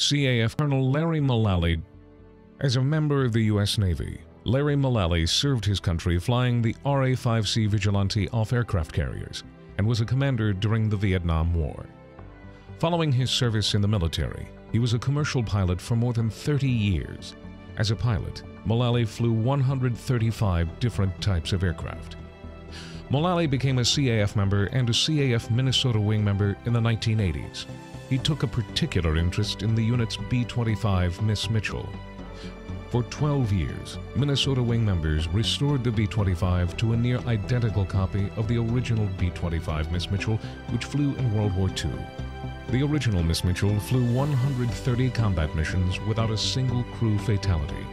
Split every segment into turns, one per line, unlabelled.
CAF Colonel Larry Mullaly. As a member of the U.S. Navy, Larry Mullaly served his country flying the RA-5C Vigilante off-aircraft carriers and was a commander during the Vietnam War. Following his service in the military, he was a commercial pilot for more than 30 years. As a pilot, Mullaly flew 135 different types of aircraft. Mullaly became a CAF member and a CAF Minnesota Wing member in the 1980s. He took a particular interest in the unit's B-25 Miss Mitchell. For 12 years, Minnesota Wing members restored the B-25 to a near identical copy of the original B-25 Miss Mitchell, which flew in World War II. The original Miss Mitchell flew 130 combat missions without a single crew fatality.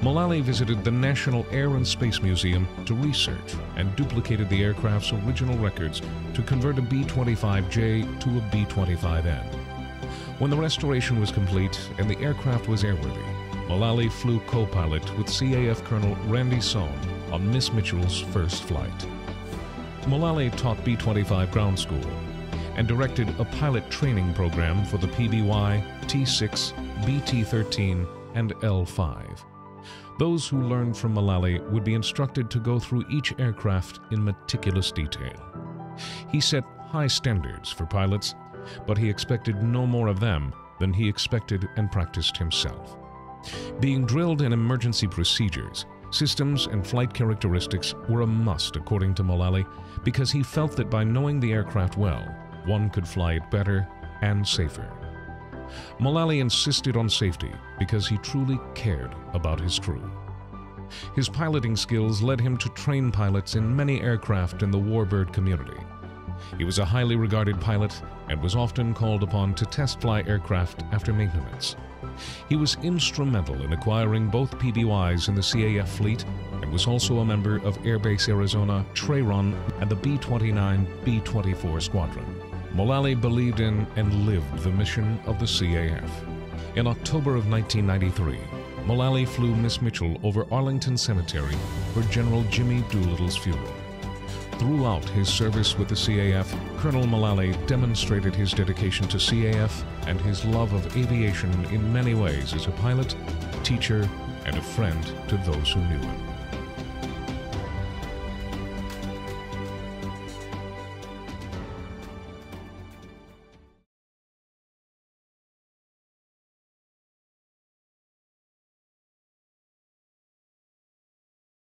Mullaly visited the National Air and Space Museum to research and duplicated the aircraft's original records to convert a B-25J to a B-25N. When the restoration was complete and the aircraft was airworthy, Mullaly flew co-pilot with CAF Colonel Randy Sohn on Miss Mitchell's first flight. Mullaly taught B-25 ground school and directed a pilot training program for the PBY, T6, BT-13, and L-5. Those who learned from Mullaly would be instructed to go through each aircraft in meticulous detail. He set high standards for pilots, but he expected no more of them than he expected and practiced himself. Being drilled in emergency procedures, systems, and flight characteristics were a must according to Mullaly because he felt that by knowing the aircraft well, one could fly it better and safer. Mullaly insisted on safety because he truly cared about his crew. His piloting skills led him to train pilots in many aircraft in the warbird community. He was a highly regarded pilot and was often called upon to test fly aircraft after maintenance. He was instrumental in acquiring both PBYs in the CAF fleet and was also a member of Airbase Arizona, Trayron, and the B-29, B-24 squadron. Mullaly believed in and lived the mission of the CAF. In October of 1993, Mullaly flew Miss Mitchell over Arlington Cemetery for General Jimmy Doolittle's funeral. Throughout his service with the CAF, Colonel Mullaly demonstrated his dedication to CAF and his love of aviation in many ways as a pilot, teacher, and a friend to those who knew him.